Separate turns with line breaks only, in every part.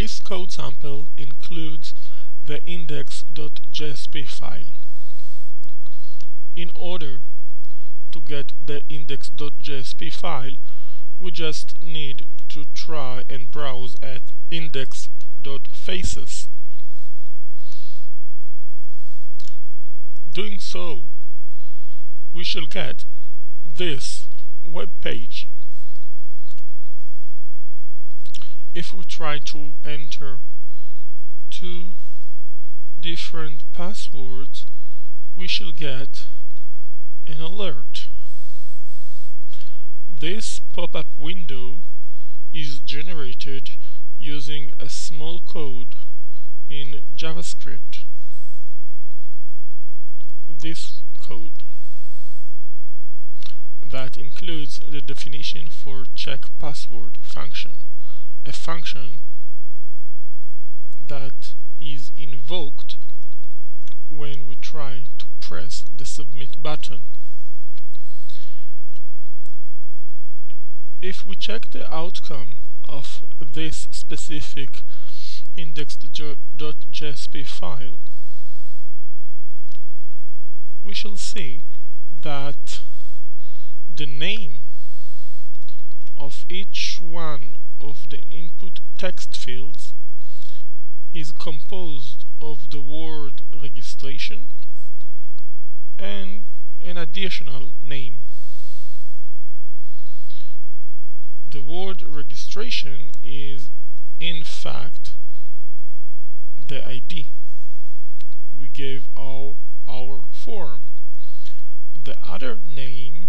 This code sample includes the index.jsp file. In order to get the index.jsp file, we just need to try and browse at index.faces. Doing so, we shall get this web page. If we try to enter two different passwords, we shall get an alert. This pop-up window is generated using a small code in JavaScript. This code that includes the definition for check password function, a function that is invoked when we try to press the submit button. If we check the outcome of this specific index.jsp file, we shall see that the name of each one of the input text fields is composed of the word registration and an additional name. The word registration is in fact the ID we gave our, our form. The other name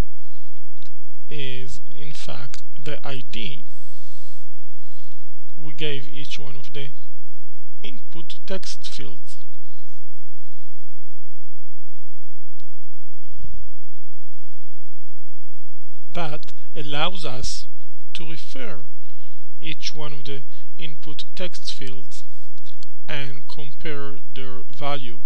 is in fact the ID we gave each one of the input text fields. That allows us to refer each one of the input text fields and compare their value